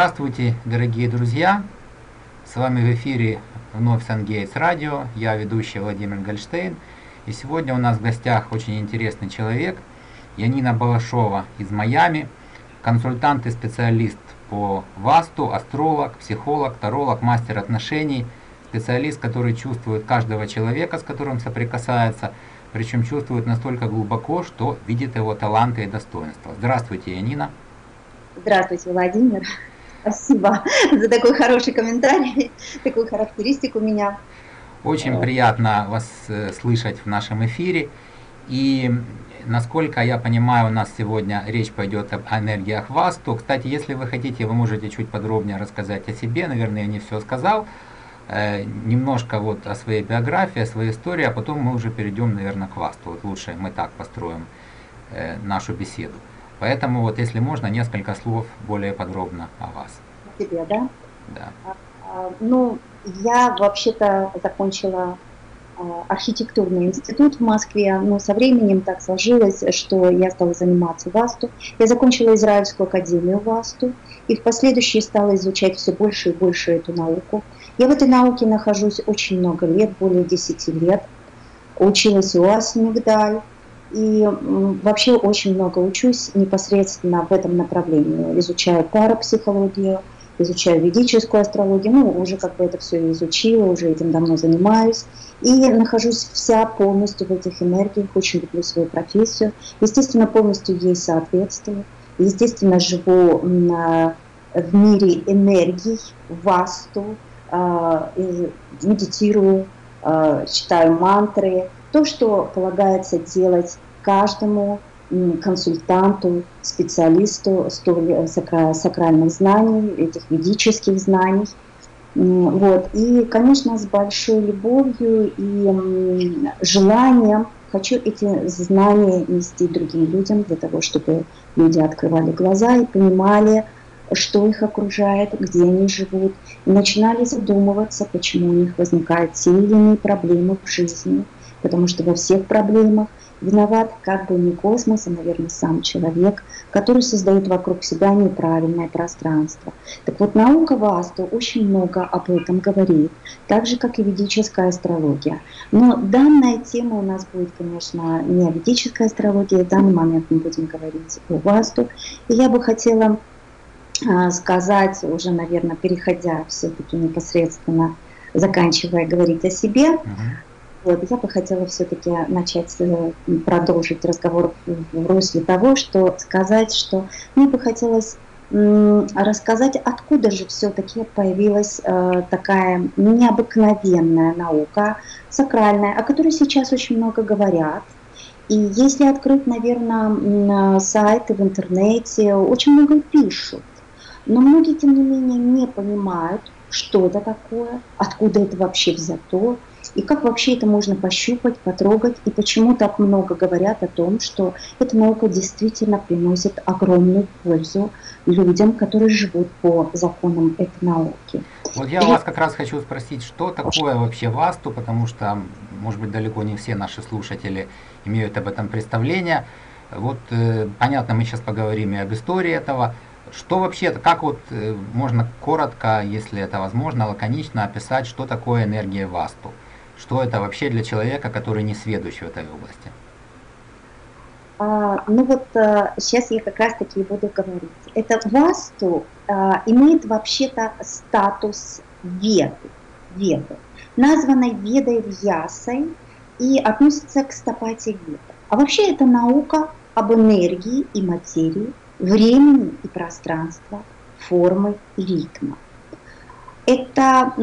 Здравствуйте, дорогие друзья! С вами в эфире вновь Сангейтс Радио, я ведущий Владимир Гольштейн. И сегодня у нас в гостях очень интересный человек, Янина Балашова из Майами, консультант и специалист по ВАСТу, астролог, психолог, таролог, мастер отношений, специалист, который чувствует каждого человека, с которым соприкасается, причем чувствует настолько глубоко, что видит его таланты и достоинства. Здравствуйте, Янина. Здравствуйте, Владимир. Спасибо за такой хороший комментарий, такую характеристику меня. Очень приятно вас э, слышать в нашем эфире. И насколько я понимаю, у нас сегодня речь пойдет об энергиях Васту. Кстати, если вы хотите, вы можете чуть подробнее рассказать о себе. Наверное, я не все сказал. Э, немножко вот о своей биографии, о своей истории, а потом мы уже перейдем, наверное, к Васту. Вот лучше мы так построим э, нашу беседу. Поэтому вот если можно, несколько слов более подробно о вас. Тебе, да? Да. А, а, ну, я вообще-то закончила а, архитектурный институт в Москве, но со временем так сложилось, что я стала заниматься ВАСТу. Я закончила Израильскую академию ВАСТу и в последующие стала изучать все больше и больше эту науку. Я в этой науке нахожусь очень много лет, более 10 лет. Училась у Аси Мигдаль, и вообще очень много учусь непосредственно в этом направлении. Изучаю парапсихологию, изучаю ведическую астрологию, ну, уже как бы это все изучила, уже этим давно занимаюсь. И нахожусь вся полностью в этих энергиях, очень люблю свою профессию. Естественно, полностью ей соответствую. Естественно, живу на, в мире энергий, васту, э, медитирую, э, читаю мантры, то, что полагается делать каждому консультанту, специалисту столь сакральных знаний, этих ведических знаний. Вот. И, конечно, с большой любовью и желанием хочу эти знания нести другим людям для того, чтобы люди открывали глаза и понимали, что их окружает, где они живут, и начинали задумываться, почему у них возникают те или иные проблемы в жизни – потому что во всех проблемах виноват как бы не космос, а, наверное, сам человек, который создает вокруг себя неправильное пространство. Так вот, наука Васту очень много об этом говорит, так же, как и ведическая астрология. Но данная тема у нас будет, конечно, не о ведической астрологии, в данный момент мы будем говорить о Васту. И я бы хотела а, сказать, уже, наверное, переходя все-таки непосредственно, заканчивая говорить о себе, uh-huh вот, я бы хотела все-таки начать, э, продолжить разговор в русле того, что сказать, что мне бы хотелось рассказать, откуда же все-таки появилась э, такая необыкновенная наука, сакральная, о которой сейчас очень много говорят. И если открыть, наверное, сайты в интернете, очень много пишут. Но многие, тем не менее, не понимают, что это такое, откуда это вообще взято, и как вообще это можно пощупать, потрогать, и почему так много говорят о том, что эта наука действительно приносит огромную пользу людям, которые живут по законам этой науки. Вот я и... вас как раз хочу спросить, что такое вообще ВАСТу, потому что, может быть, далеко не все наши слушатели имеют об этом представление. Вот, э, понятно, мы сейчас поговорим и об истории этого. Что вообще, как вот э, можно коротко, если это возможно, лаконично описать, что такое энергия ВАСТу? Что это вообще для человека, который не сведущий в этой области? А, ну вот а, сейчас я как раз таки буду говорить. Это васту а, имеет вообще-то статус веды, веды, названной ведой Вьясой и относится к стопате веда. А вообще это наука об энергии и материи, времени и пространства, формы и ритма. Это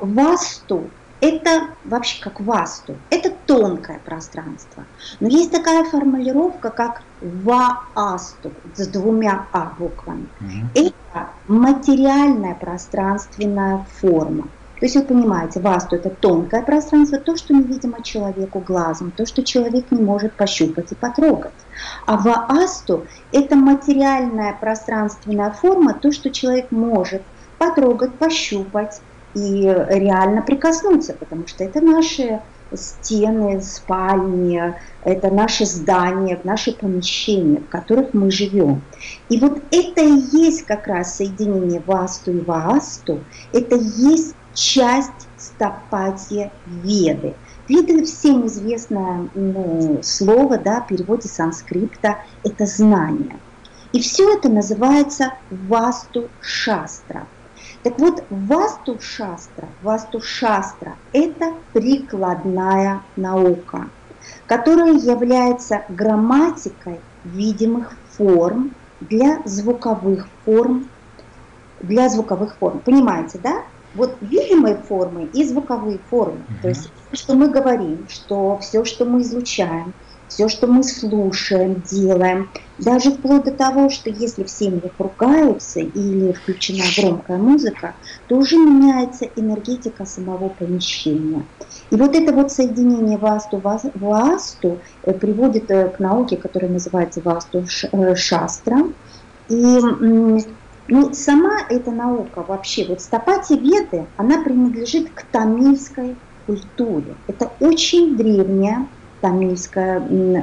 васту это вообще как васту, это тонкое пространство. Но есть такая формулировка, как ваасту, с двумя а буквами. Угу. Это материальная пространственная форма. То есть вы понимаете, васту это тонкое пространство, то, что невидимо человеку глазом, то, что человек не может пощупать и потрогать. А ваасту это материальная пространственная форма, то, что человек может потрогать, пощупать, и реально прикоснуться, потому что это наши стены, спальни, это наши здания, наши помещения, в которых мы живем. И вот это и есть как раз соединение Васту и Ваасту, это и есть часть стопатия Веды. Веды всем известное ну, слово, да, в переводе санскрипта, это знание. И все это называется Васту Шастра – так вот, васту шастра, васту шастра – это прикладная наука, которая является грамматикой видимых форм для звуковых форм, для звуковых форм. Понимаете, да? Вот видимые формы и звуковые формы. Mm-hmm. То есть, что мы говорим, что все, что мы излучаем – все, что мы слушаем, делаем, даже вплоть до того, что если в семьях ругаются или включена громкая музыка, то уже меняется энергетика самого помещения. И вот это вот соединение васту васту э, приводит э, к науке, которая называется васту э. И ну, сама эта наука вообще, вот стопати Веды, она принадлежит к тамильской культуре. Это очень древняя тамильская,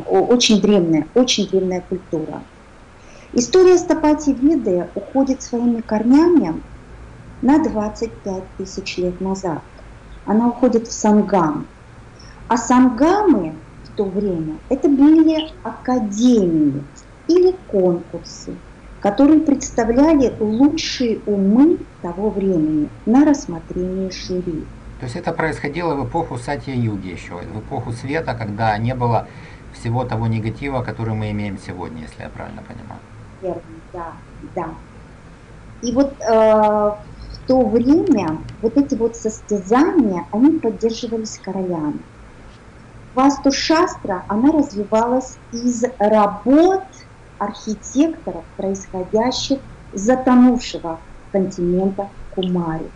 очень древняя, очень древняя культура. История Стапати Веды уходит своими корнями на 25 тысяч лет назад. Она уходит в Сангам. А Сангамы в то время это были академии или конкурсы, которые представляли лучшие умы того времени на рассмотрение жюри. То есть это происходило в эпоху Сатья-Юги еще, в эпоху света, когда не было всего того негатива, который мы имеем сегодня, если я правильно понимаю. Верно, да, да. И вот э, в то время вот эти вот состязания, они поддерживались королями. Васту Шастра, она развивалась из работ архитекторов, происходящих затонувшего континента Кумари.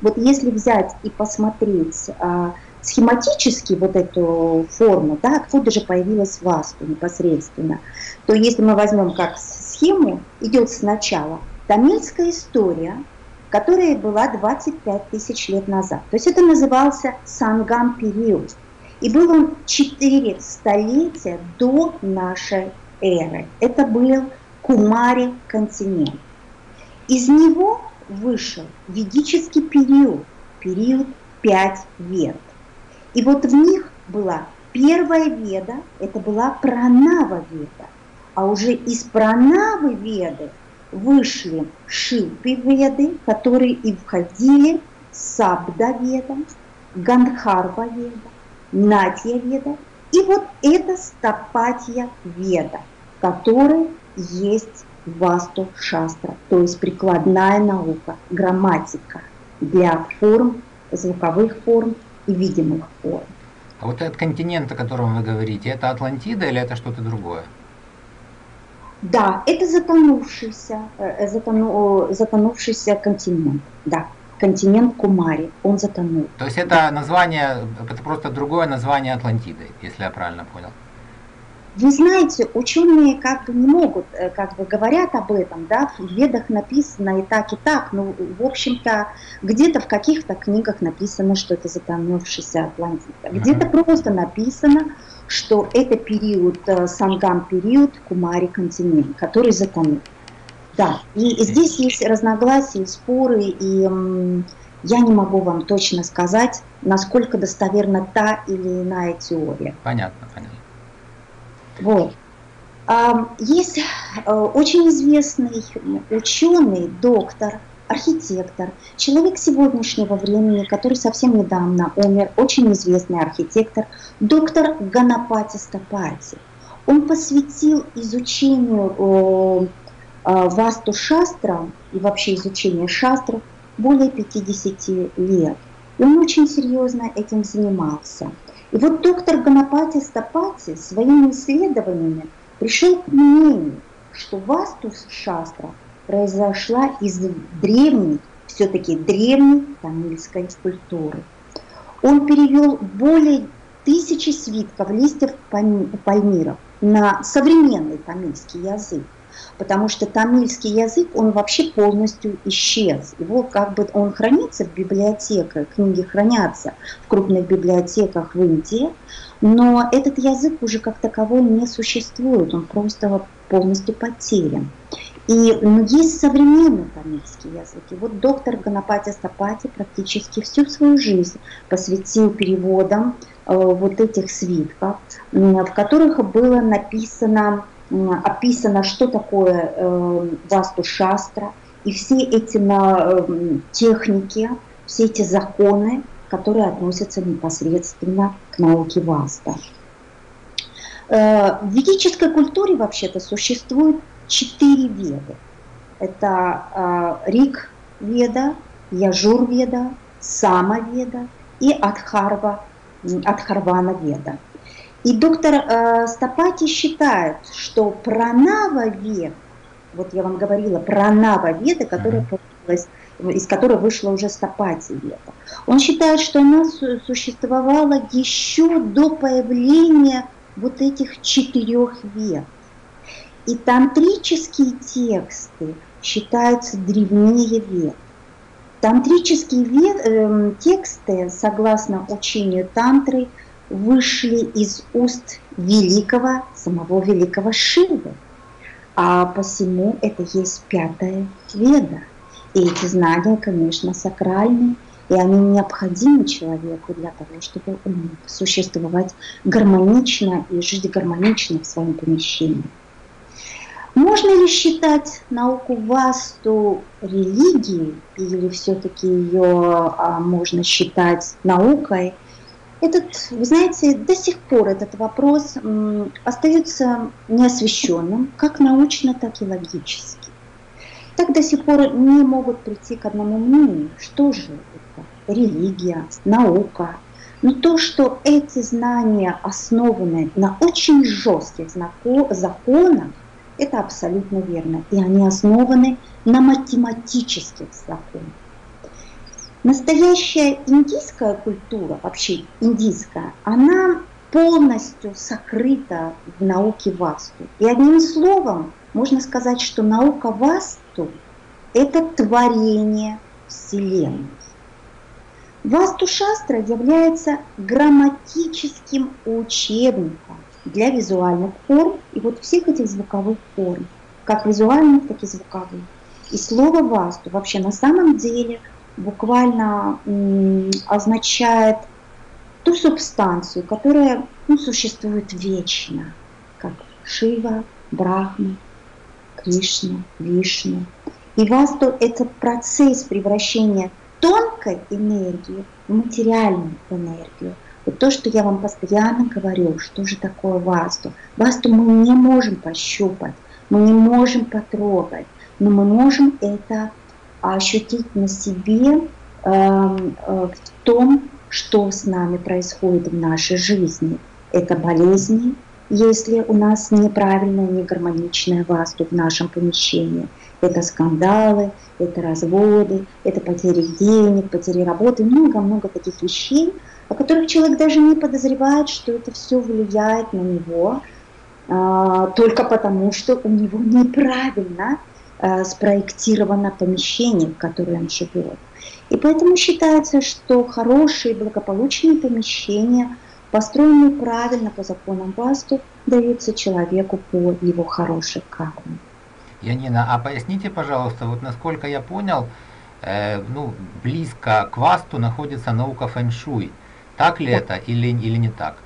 Вот если взять и посмотреть а, схематически вот эту форму, да, откуда же появилась васту непосредственно, то если мы возьмем как схему, идет сначала тамильская история, которая была 25 тысяч лет назад. То есть это назывался Сангам период. И был он 4 столетия до нашей эры. Это был Кумари континент. Из него вышел ведический период, период пять вед. И вот в них была первая веда, это была пранава веда, а уже из пранавы веды вышли шилпи веды, которые и входили сабда веда, гандхарва веда, натья веда, и вот это стапатья веда, которая есть васту шастра, то есть прикладная наука, грамматика для форм, звуковых форм и видимых форм. А вот этот континент, о котором вы говорите, это Атлантида или это что-то другое? Да, это затонувшийся, э, затону, затонувшийся континент, да, континент Кумари, он затонул. То есть это название, это просто другое название Атлантиды, если я правильно понял? Вы знаете, ученые как бы не могут, э, как бы говорят об этом, да, в ведах написано и так, и так, но, в общем-то, где-то в каких-то книгах написано, что это затонувшийся Атлантида, где-то просто написано, что это период, э, Сангам период, Кумари континент, который затонул. Да, и здесь есть разногласия, споры, и я не могу вам точно сказать, насколько достоверна та или иная теория. Понятно, понятно. Вот. Есть э, очень известный ученый, доктор, архитектор, человек сегодняшнего времени, который совсем недавно умер, очень известный архитектор, доктор Ганапати Стапати. Он посвятил изучению васту шастра и вообще изучению шастров более 50 лет. И он очень серьезно этим занимался. И вот доктор Ганапати Стапати своими исследованиями пришел к мнению, что Вастус Шастра произошла из древней, все-таки древней тамильской культуры. Он перевел более тысячи свитков листьев пальмиров на современный тамильский язык. Потому что тамильский язык, он вообще полностью исчез. Его как бы, он хранится в библиотеках, книги хранятся в крупных библиотеках в Индии, но этот язык уже как таковой не существует, он просто полностью потерян. И ну, есть современный тамильский язык. И вот доктор Ганапати Стапати практически всю свою жизнь посвятил переводам э, вот этих свитков, в которых было написано, описано, что такое э, васту шастра, и все эти на, э, техники, все эти законы, которые относятся непосредственно к науке васта. Э, в ведической культуре вообще-то существует четыре веды. Это э, Рик Веда, Яжур Веда, Сама Веда и Адхарва, Адхарвана Веда. И доктор э, Стапати считает, что пранава вед, вот я вам говорила, пранава веда, которая появилась, из которой вышла уже Стапати веда, он считает, что она существовала еще до появления вот этих четырех вед. И тантрические тексты считаются древнее вед. Тантрические вед, э, тексты, согласно учению тантры, вышли из уст великого, самого великого Шивы. А посему это есть пятая веда. И эти знания, конечно, сакральны, и они необходимы человеку для того, чтобы существовать гармонично и жить гармонично в своем помещении. Можно ли считать науку Васту религией, или все-таки ее а, можно считать наукой? Этот, вы знаете, до сих пор этот вопрос остается неосвещенным, как научно, так и логически. Так до сих пор не могут прийти к одному мнению, что же это религия, наука. Но то, что эти знания основаны на очень жестких законах, это абсолютно верно. И они основаны на математических законах. Настоящая индийская культура, вообще индийская, она полностью сокрыта в науке Васту. И одним словом можно сказать, что наука Васту – это творение Вселенной. Васту Шастра является грамматическим учебником, для визуальных форм и вот всех этих звуковых форм, как визуальных, так и звуковых. И слово «васту» вообще на самом деле буквально означает ту субстанцию, которая ну, существует вечно, как Шива, Брахма, Кришна, Вишну. И васту – это процесс превращения тонкой энергии в материальную энергию – вот то, что я вам постоянно говорю, что же такое васту. Васту мы не можем пощупать, мы не можем потрогать, но мы можем это ощутить на себе э, э, в том, что с нами происходит в нашей жизни. Это болезни, если у нас неправильная, негармоничная васту в нашем помещении. Это скандалы, это разводы, это потери денег, потери работы, много-много таких вещей, о которых человек даже не подозревает, что это все влияет на него, а, только потому, что у него неправильно спроектировано помещение, в котором он живет. И поэтому считается, что хорошие благополучные помещения, построенные правильно по законам Васту, даются человеку по его хорошей карме. Янина, а поясните, пожалуйста, вот насколько я понял, э, ну, близко к Васту находится наука фэншуй. Так ли это или, или не так?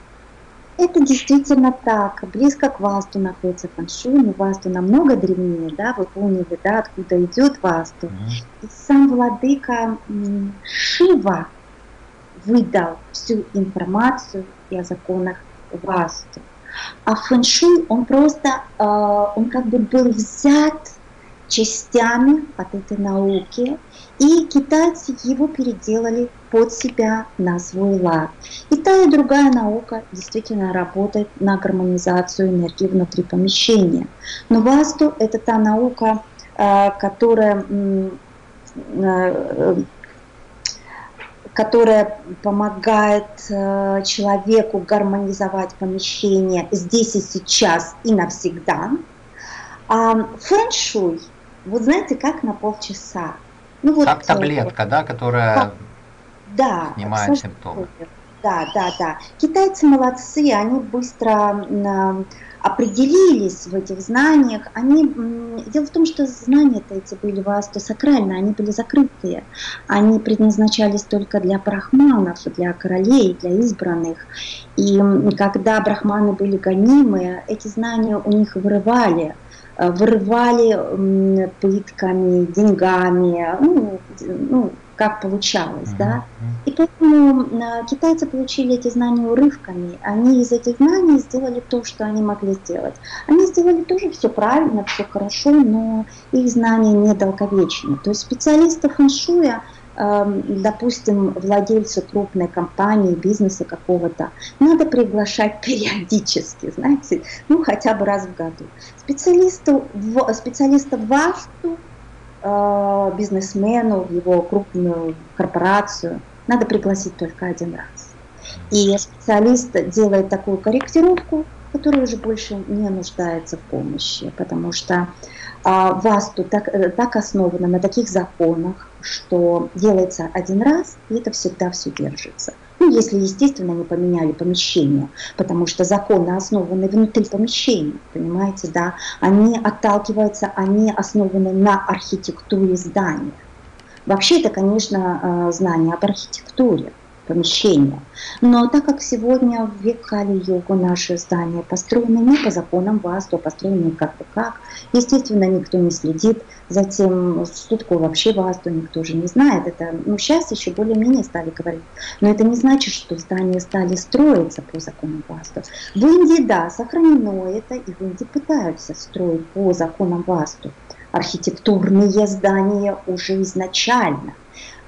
Это действительно так. Близко к Васту находится фэншуй, но Васту намного древнее, да, вы поняли, да, откуда идет Васту. Mm-hmm. И сам владыка Шива выдал всю информацию о законах Васту. А фэншуй, он просто, э, он как бы был взят частями от этой науки, и китайцы его переделали под себя на свой лад. И та и другая наука действительно работает на гармонизацию энергии внутри помещения. Но васту – это та наука, э, которая э, которая помогает э, человеку гармонизовать помещение здесь и сейчас и навсегда. А фэн-шуй, вот знаете, как на полчаса. Ну, вот, как таблетка, да, которая как, да, снимает симптомы. Да, да, да. Китайцы молодцы, они быстро определились в этих знаниях. Они, дело в том, что знания-то эти были васту сакральные, они были закрытые. Они предназначались только для брахманов, для королей, для избранных. И когда брахманы были гонимы, эти знания у них вырывали э, вырывали пытками, деньгами, ну, ну, как получалось, mm-hmm. да. И поэтому э, китайцы получили эти знания урывками. Они из этих знаний сделали то, что они могли сделать. Они сделали тоже все правильно, все хорошо, но их знания не долговечны. То есть специалисты фэншуя, допустим, владельцы крупной компании, бизнеса какого-то, надо приглашать периодически, знаете, ну хотя бы раз в году. Специалистов, специалистов вахту Э, бизнесмену, его крупную корпорацию надо пригласить только один раз. И специалист делает такую корректировку, которая уже больше не нуждается в помощи, потому что а, васту так, э, так основана на таких законах, что делается один раз, и это всегда все держится. Ну, если, естественно, не поменяли помещение, потому что законы основаны внутри помещения, понимаете, да, они отталкиваются, они основаны на архитектуре здания. Вообще это, конечно, э, знание об архитектуре помещения. Но так как сегодня в век Кали-Йогу наши здания построены не по законам ВАСТу, а построены как-то как, естественно, никто не следит за тем, что такое вообще ВАСТу, никто же не знает. Это, ну, сейчас еще более-менее стали говорить. Но это не значит, что здания стали строиться по законам ВАСТу. В Индии, да, сохранено это, и в Индии пытаются строить по законам ВАСТу архитектурные здания уже изначально.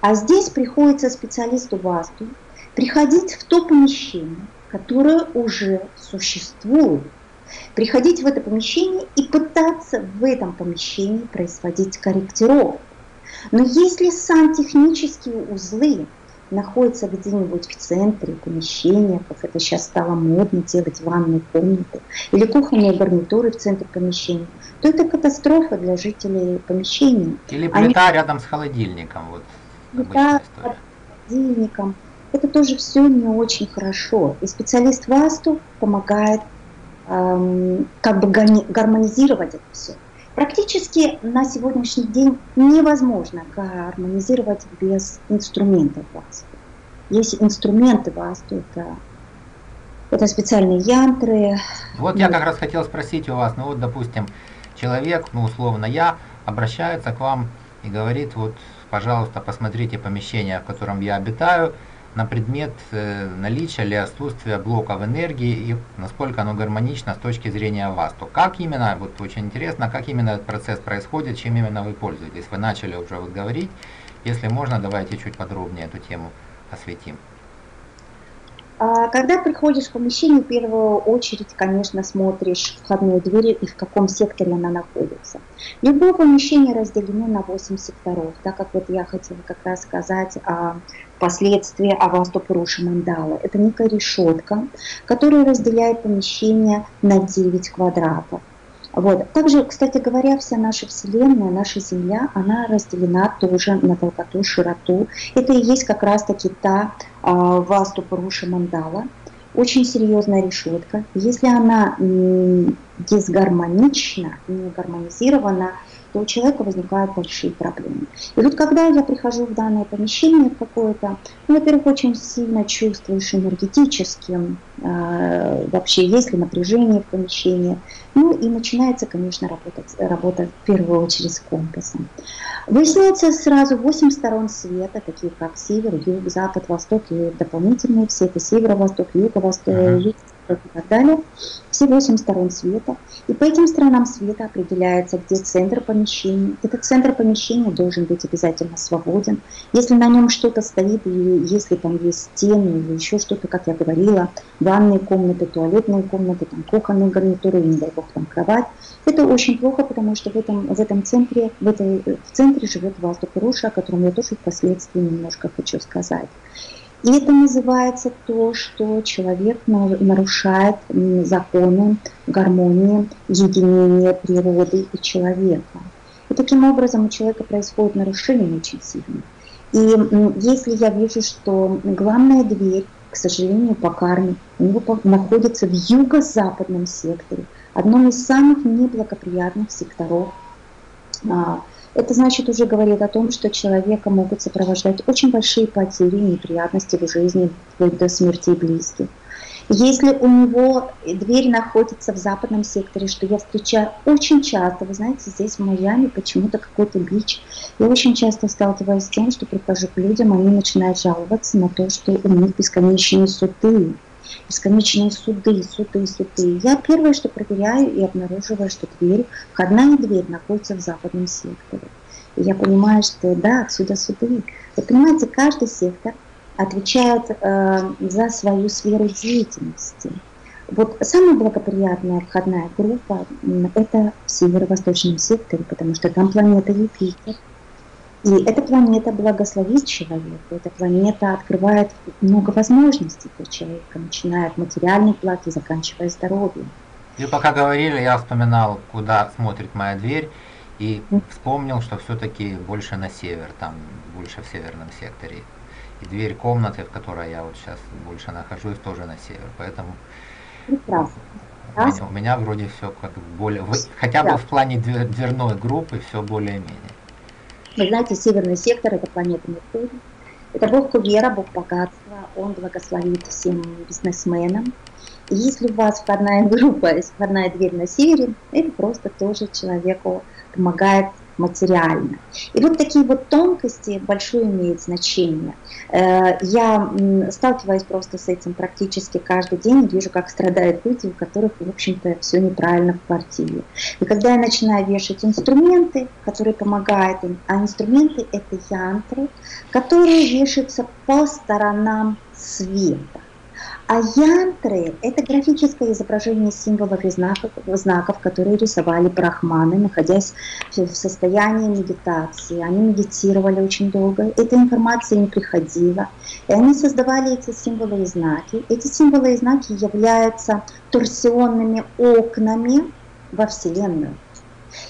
А здесь приходится специалисту ВАСТу приходить в то помещение, которое уже существует, приходить в это помещение и пытаться в этом помещении производить корректировку. Но если сантехнические узлы находятся где-нибудь в центре помещения, как это сейчас стало модно делать ванные комнаты, или кухонные гарнитуры в центре помещения, то это катастрофа для жителей помещения. Или плита Они... рядом с холодильником. Вот да, холодильником. Это тоже все не очень хорошо. И специалист ВАСТу помогает эм, как бы гармонизировать это все. Практически на сегодняшний день невозможно гармонизировать без инструментов ВАСТу. Есть инструменты ВАСТу, это, это специальные янтры. Вот я как раз хотел спросить у вас, ну вот, допустим, человек, ну условно я, обращается к вам и говорит, вот пожалуйста, посмотрите помещение, в котором я обитаю, на предмет э, наличия или отсутствия блоков энергии и насколько оно гармонично с точки зрения вас. То как именно, вот очень интересно, как именно этот процесс происходит, чем именно вы пользуетесь. Вы начали уже вот говорить, если можно, давайте чуть подробнее эту тему осветим. А когда приходишь в помещение, в первую очередь, конечно, смотришь входную дверь и в каком секторе она находится. Любое помещение разделено на 8 секторов, так как вот я хотела как раз сказать о последствии Авасту Пуруша Мандала. Это некая решетка, которая разделяет помещение на 9 квадратов. Вот. Также, кстати говоря, вся наша Вселенная, наша Земля, она разделена тоже на долготу, широту. Это и есть как раз-таки та э, Васту Паруша Мандала. Очень серьезная решетка. Если она дисгармонична, не гармонизирована, то у человека возникают большие проблемы. И вот когда я прихожу в данное помещение какое-то, ну, во-первых, очень сильно чувствуешь энергетически, э, вообще есть ли напряжение в помещении, ну и начинается, конечно, работать, работа в первую очередь с компасом. Выясняется сразу 8 сторон света, такие как север, юг, запад, восток и дополнительные все это северо-восток, юго-восток, uh-huh и так далее, все восемь сторон света. И по этим сторонам света определяется, где центр помещения. Этот центр помещения должен быть обязательно свободен. Если на нем что-то стоит, или если там есть стены или еще что-то, как я говорила, ванные комнаты, туалетные комнаты, там кухонные гарнитуры, не дай бог там кровать, это очень плохо, потому что в этом, в этом центре, в, этой, в центре живет Валта Пуруша, о котором я тоже впоследствии немножко хочу сказать. И это называется то, что человек нарушает законы гармонии, единения природы и человека. И таким образом у человека происходит нарушение очень сильно. И если я вижу, что главная дверь, к сожалению, по карме, у него находится в юго-западном секторе, одном из самых неблагоприятных секторов а, это значит уже говорит о том, что человека могут сопровождать очень большие потери и неприятности в жизни, до смерти близких. Если у него дверь находится в западном секторе, что я встречаю очень часто, вы знаете, здесь в Майами почему-то какой-то бич, я очень часто сталкиваюсь с тем, что прихожу к людям, они начинают жаловаться на то, что у них бесконечные суды, бесконечные суды, суды, суды. Я первое, что проверяю и обнаруживаю, что дверь, входная дверь находится в западном секторе. И я понимаю, что да, отсюда суды. Вы понимаете, каждый сектор отвечает э, за свою сферу деятельности. Вот самая благоприятная входная группа – это в северо-восточном секторе, потому что там планета Юпитер – и эта планета благословит человека, эта планета открывает много возможностей для человека, начиная от материальной платы, заканчивая здоровьем. И пока говорили, я вспоминал, куда смотрит моя дверь, и вспомнил, что все-таки больше на север, там больше в северном секторе. И дверь комнаты, в которой я вот сейчас больше нахожусь, тоже на север. Поэтому Прекрасно. У меня, у меня вроде все как более, хотя бы в плане дверной группы все более-менее. Вы знаете, северный сектор – это планета Меркурий. Это бог курьера, бог богатства. Он благословит всем бизнесменам. И если у вас входная группа, входная дверь на севере, это просто тоже человеку помогает материально. И вот такие вот тонкости большое имеют значение. Э, я сталкиваюсь просто с этим практически каждый день, вижу, как страдают люди, у которых, в общем-то, все неправильно в квартире. И когда я начинаю вешать инструменты, которые помогают им, а инструменты это янтры, которые вешаются по сторонам света. А янтры – это графическое изображение символов и знаков, знаков, которые рисовали брахманы, находясь в состоянии медитации. Они медитировали очень долго, эта информация им приходила, и они создавали эти символы и знаки. Эти символы и знаки являются торсионными окнами во Вселенную.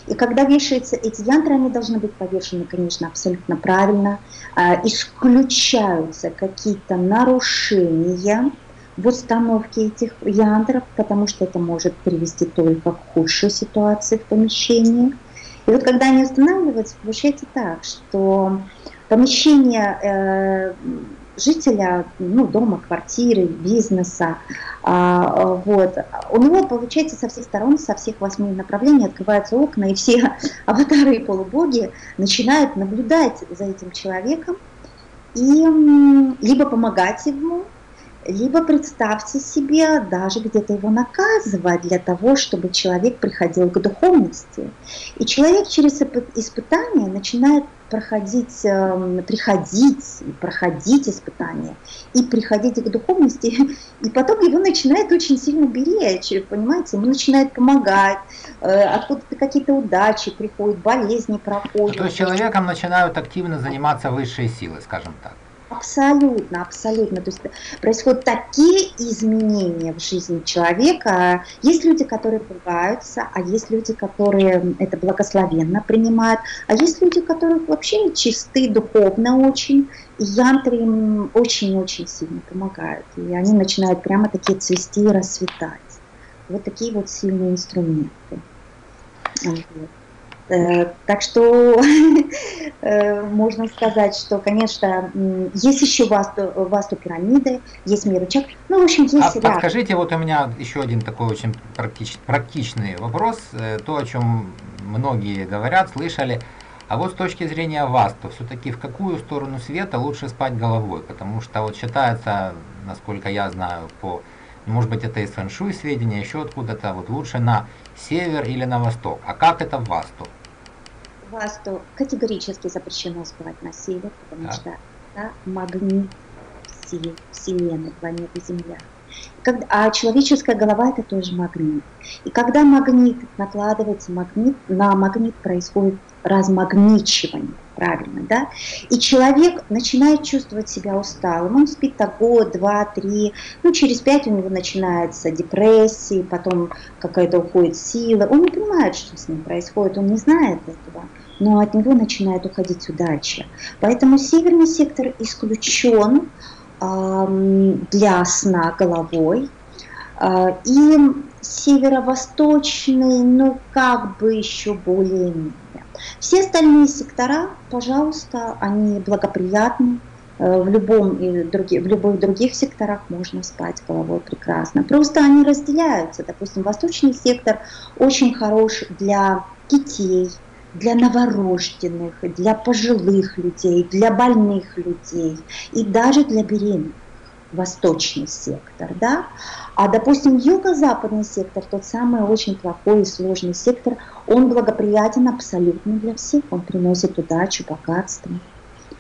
И когда вешаются эти янтры, они должны быть повешены, конечно, абсолютно правильно. А, исключаются какие-то нарушения, в установке этих яндров, потому что это может привести только к худшей ситуации в помещении. И вот когда они устанавливаются, получается так, что помещение э, жителя, ну, дома, квартиры, бизнеса, а, вот, у него, получается, со всех сторон, со всех восьми направлений открываются окна, и все аватары и полубоги начинают наблюдать за этим человеком и либо помогать ему, либо представьте себе даже где-то его наказывать для того, чтобы человек приходил к духовности. И человек через испытания начинает проходить, эм, приходить, проходить испытания и приходить к духовности, и потом его начинает очень сильно беречь, понимаете, ему начинает помогать, э, откуда-то какие-то удачи приходят, болезни проходят. То есть человеком начинают активно заниматься высшие силы, скажем так. Абсолютно, абсолютно. То есть происходят такие изменения в жизни человека. Есть люди, которые пугаются, а есть люди, которые это благословенно принимают, а есть люди, которые вообще чисты духовно очень, и янтры им очень-очень сильно помогают. И они начинают прямо такие цвести и расцветать. Вот такие вот сильные инструменты. Вот. Э, так что э, можно сказать, что, конечно, есть еще васту, васту пирамиды, есть мирочек, ну, в общем, есть а, ряд. Подскажите, вот у меня еще один такой очень практич, практичный вопрос, э, то, о чем многие говорят, слышали, а вот с точки зрения вас, то все-таки в какую сторону света лучше спать головой? Потому что вот считается, насколько я знаю, по, может быть это из фэншуй сведения, еще откуда-то, вот лучше на север или на восток. А как это в Васту? Васту категорически запрещено спать на север, потому да. что это магнит Вселенной, планеты Земля. А человеческая голова это тоже магнит. И когда магнит накладывается магнит, на магнит происходит размагничивание, правильно, да? И человек начинает чувствовать себя усталым. Он спит так год, два, три, ну через пять у него начинается депрессия, потом какая-то уходит сила. Он не понимает, что с ним происходит, он не знает этого но от него начинает уходить удача. Поэтому северный сектор исключен для сна головой. А, и северо-восточный, ну как бы еще более-менее. Все остальные сектора, пожалуйста, они благоприятны. Э, в, любом, в любых других секторах можно спать головой прекрасно. Просто они разделяются. Допустим, восточный сектор очень хорош для детей, для новорожденных, для пожилых людей, для больных людей и даже для беременных восточный сектор, да, а, допустим, юго-западный сектор, тот самый очень плохой и сложный сектор, он благоприятен абсолютно для всех, он приносит удачу, богатство.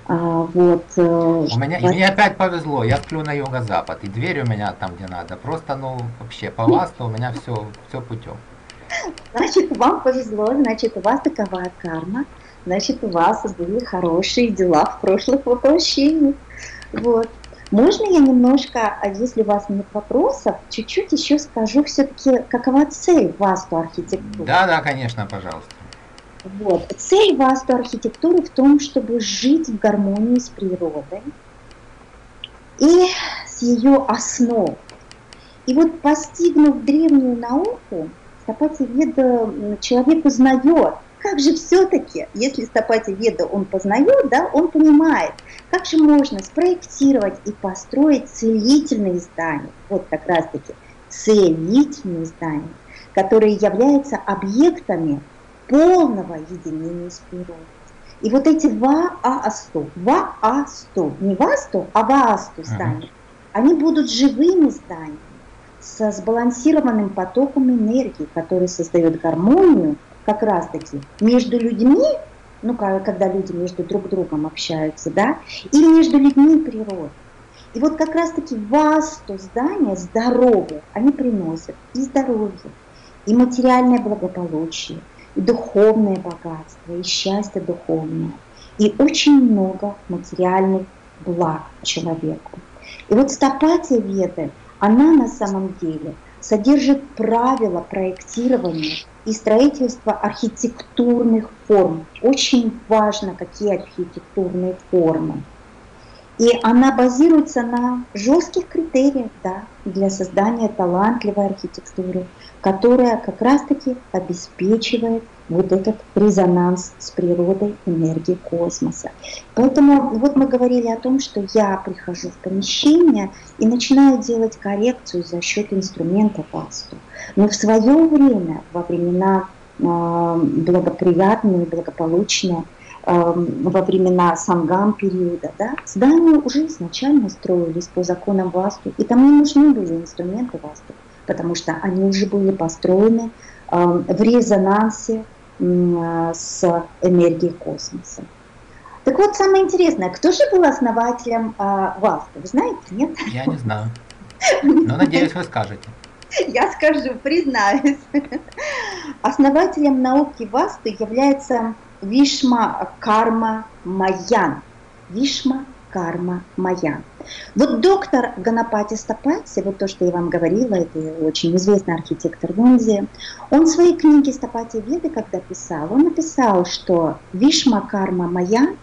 А, вот. Э, у меня, и мне опять повезло, я сплю на юго-запад, и дверь у меня там, где надо, просто, ну, вообще, по вас, то у меня все, все путем. Значит, вам повезло, значит, у вас таковая карма, значит, у вас были хорошие дела в прошлых воплощениях. Вот. Можно я немножко, а если у вас нет вопросов, чуть-чуть еще скажу все-таки, какова цель васту архитектуры? Да, да, конечно, пожалуйста. Вот. Цель васту архитектуры в том, чтобы жить в гармонии с природой и с ее основой. И вот постигнув древнюю науку, Стапати Веда человек узнает, как же все-таки, если Стапати Веда он познает, да, он понимает, как же можно спроектировать и построить целительные здания, вот как раз-таки целительные здания, которые являются объектами полного единения с природой. И вот эти ваасту, ваасту, не васту, а ваасту здания, они будут живыми зданиями, со сбалансированным потоком энергии, который создает гармонию как раз-таки между людьми, ну, когда люди между друг другом общаются, да, и между людьми и природой. И вот как раз-таки вас, то здания здоровые, они приносят и здоровье, и материальное благополучие, и духовное богатство, и счастье духовное, и очень много материальных благ человеку. И вот стопатия веды – она на самом деле содержит правила проектирования и строительства архитектурных форм. Очень важно, какие архитектурные формы. И она базируется на жестких критериях да, для создания талантливой архитектуры, которая как раз-таки обеспечивает вот этот резонанс с природой энергии космоса. Поэтому вот мы говорили о том, что я прихожу в помещение и начинаю делать коррекцию за счет инструмента васту. Но в свое время, во времена э, благоприятные, благополучные, э, во времена сангам периода, да, здания уже изначально строились по законам васту, и там не нужны были инструменты васту, потому что они уже были построены э, в резонансе с энергией космоса. Так вот, самое интересное, кто же был основателем а, ВАСТа? Вы знаете, нет? Я не знаю. Но надеюсь, вы скажете. Я скажу, признаюсь. Основателем науки ВАСТы является Вишма Карма Маян. Вишма Карма Маян. Вот доктор Ганапати Стапати, вот то, что я вам говорила, это очень известный архитектор в Индии, он в своей книге Стапати Веды, когда писал, он написал, что Вишвакарма Маян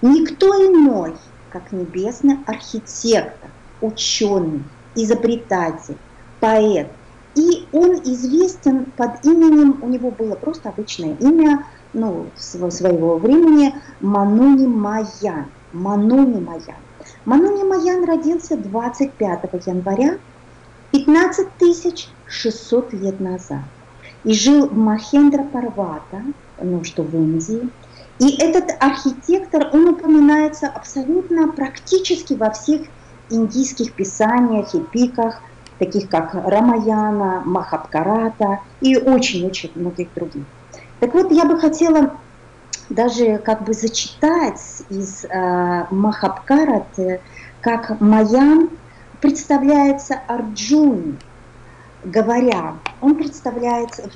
никто иной, как небесный архитектор, ученый, изобретатель, поэт. И он известен под именем, у него было просто обычное имя, ну, своего времени, Мануни Маян. Мануни Маян. Мануни Маян родился 25 января 15600 лет назад и жил в Махендра Парвата, ну что в Индии. И этот архитектор, он упоминается абсолютно практически во всех индийских писаниях и пиках, таких как Рамаяна, Махабхарата и очень-очень многих других. Так вот, я бы хотела даже как бы зачитать из э, Махабхараты, как Маян представляется Арджуни, говоря, он представляется,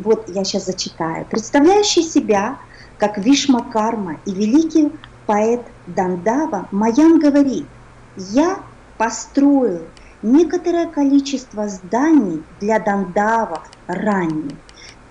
вот я сейчас зачитаю, представляющий себя как Вишма Карма и великий поэт Дандава, Маян говорит, я построил некоторое количество зданий для Дандавов ранее.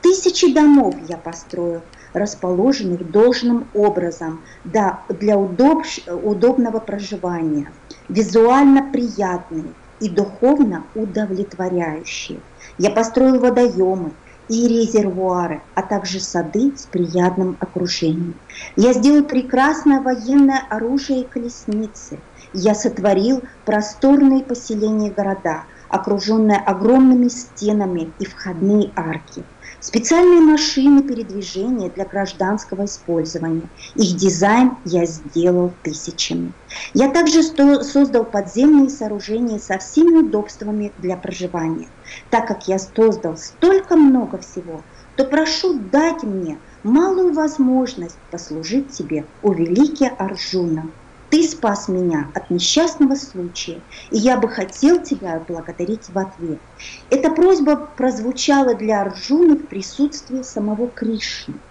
Тысячи домов я построил, расположенных должным образом да, для удоб, удобного проживания, визуально приятные и духовно удовлетворяющие. Я построил водоемы и резервуары, а также сады с приятным окружением. Я сделал прекрасное военное оружие и колесницы. Я сотворил просторные поселения города, окруженные огромными стенами и входные арки – Специальные машины передвижения для гражданского использования. Их дизайн я сделал тысячами. Я также создал подземные сооружения со всеми удобствами для проживания. Так как я создал столько много всего, то прошу дать мне малую возможность послужить тебе, о великий Арджуна. Ты спас меня от несчастного случая, и я бы хотел тебя благодарить в ответ. Эта просьба прозвучала для Арджуны в присутствии самого Кришны.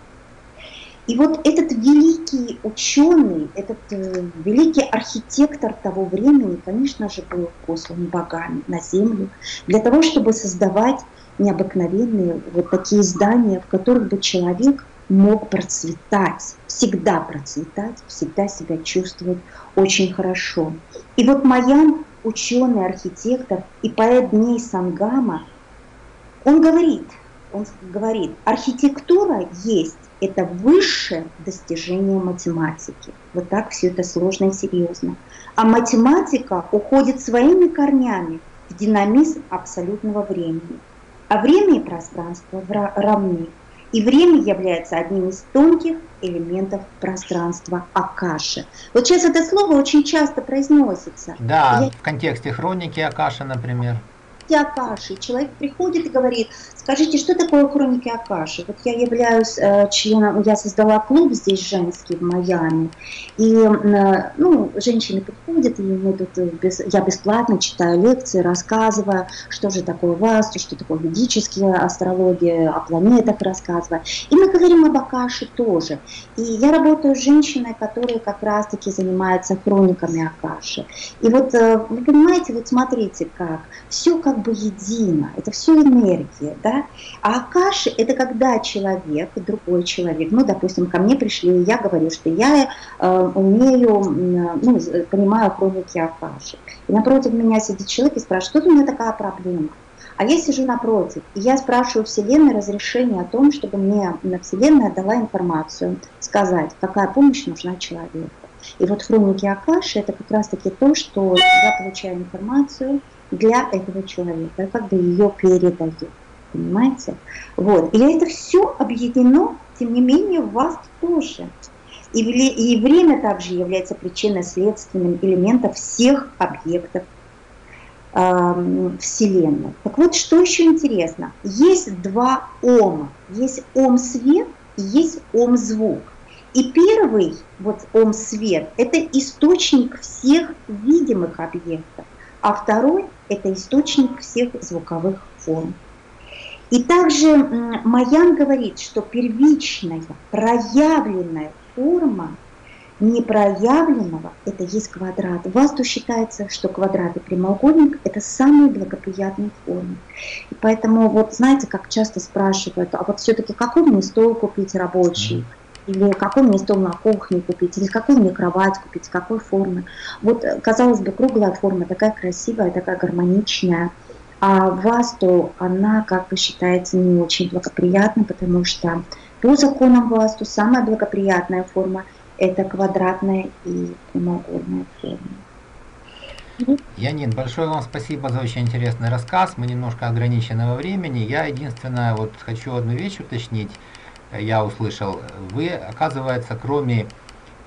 И вот этот великий ученый, этот э, великий архитектор того времени, конечно же, был послан богами на землю для того, чтобы создавать необыкновенные вот такие здания, в которых бы человек мог процветать, всегда процветать, всегда себя чувствовать очень хорошо. И вот Маян, ученый, архитектор и поэт Дней Сангама, он говорит, он говорит, архитектура есть, это высшее достижение математики. Вот так все это сложно и серьезно. А математика уходит своими корнями в динамизм абсолютного времени. А время и пространство равны. И время является одним из тонких элементов пространства Акаши. Вот сейчас это слово очень часто произносится. Да, Я... в контексте хроники Акаши, например хроники Акаши. Человек приходит и говорит, скажите, что такое хроники Акаши? Вот я являюсь э, членом, я создала клуб здесь женский в Майами, и э, ну, женщины приходят, и мы тут, э, без, я бесплатно читаю лекции, рассказываю, что же такое васту, что такое ведическая астрология, о планетах рассказываю. И мы говорим об Акаше тоже. И я работаю с женщиной, которая как раз-таки занимается хрониками Акаши. И вот вы понимаете, вот смотрите как, все как бы едино, это все энергия, да. А Акаши – это когда человек, другой человек, ну, допустим, ко мне пришли, я говорю, что я э, умею, ну, понимаю хроники Акаши. И напротив меня сидит человек и спрашивает, что у меня такая проблема? А я сижу напротив, и я спрашиваю Вселенной разрешение о том, чтобы мне Вселенная дала информацию, сказать, какая помощь нужна человеку. И вот хроники Акаши – это как раз-таки то, что я получаю информацию, для этого человека, как бы ее передает. Понимаете? Вот. И это все объединено, тем не менее, в вас тоже. И, и время также является причинно-следственным элементом всех объектов э, Вселенной. Так вот, что еще интересно? Есть два ома. Есть ом-свет и есть ом-звук. И первый, вот ом-свет, это источник всех видимых объектов а второй – это источник всех звуковых форм. И также Маян говорит, что первичная проявленная форма непроявленного – это есть квадрат. В Васту считается, что квадрат и прямоугольник – это самые благоприятные формы. И поэтому, вот знаете, как часто спрашивают, а вот все-таки какой мне стол купить рабочий? или какой мне стол на кухне купить, или какую мне кровать купить, какой формы. Вот, казалось бы, круглая форма, такая красивая, такая гармоничная, а васту она как бы считается не очень благоприятной, потому что по законам васту самая благоприятная форма – это квадратная и прямоугольная форма. Янин, большое вам спасибо за очень интересный рассказ. Мы немножко ограничены во времени. Я единственное вот хочу одну вещь уточнить я услышал, вы, оказывается, кроме,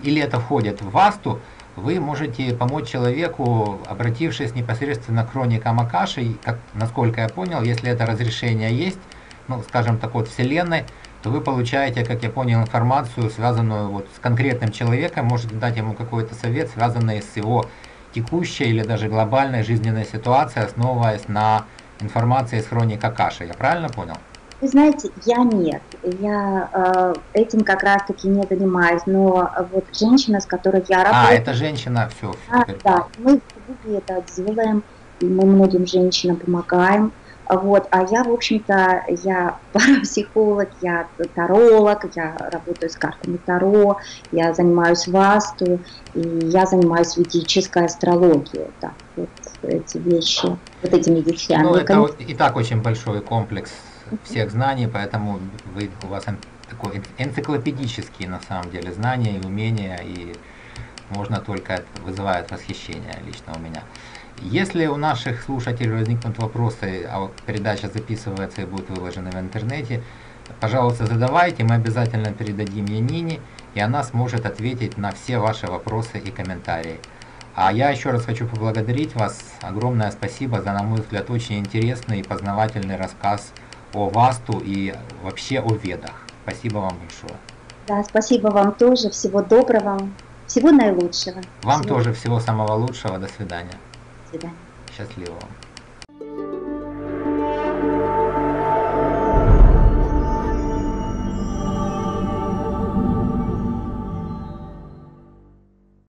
или это входит в ВАСТу, вы можете помочь человеку, обратившись непосредственно к хроникам Акаши, как, насколько я понял, если это разрешение есть, ну, скажем так, вот Вселенной, то вы получаете, как я понял, информацию, связанную вот с конкретным человеком, можете дать ему какой-то совет, связанный с его текущей или даже глобальной жизненной ситуации, основываясь на информации из хроника Каши. Я правильно понял? Вы знаете, я нет, я э, этим как раз-таки не занимаюсь, но вот женщина, с которой я работаю... А, это женщина, все. А, да, мы в клубе это делаем, мы многим женщинам помогаем, вот, а я, в общем-то, я парапсихолог, я таролог, я работаю с картами Таро, я занимаюсь васту, и я занимаюсь ведической астрологией. Так, вот эти вещи, вот этими вещами. Ну, это и так очень большой комплекс всех знаний, поэтому вы, у вас такой энциклопедические, на самом деле, знания и умения, и можно только вызывает восхищение лично у меня. Если у наших слушателей возникнут вопросы, а передача записывается и будет выложена в интернете, пожалуйста, задавайте, мы обязательно передадим Янине, и она сможет ответить на все ваши вопросы и комментарии. А я еще раз хочу поблагодарить вас. Огромное спасибо за, на мой взгляд, очень интересный и познавательный рассказ о Васту и вообще о Ведах. Спасибо вам большое. Да, спасибо вам тоже. Всего доброго. Всего наилучшего. Вам всего. тоже всего самого лучшего. До свидания свидания. Счастливо вам.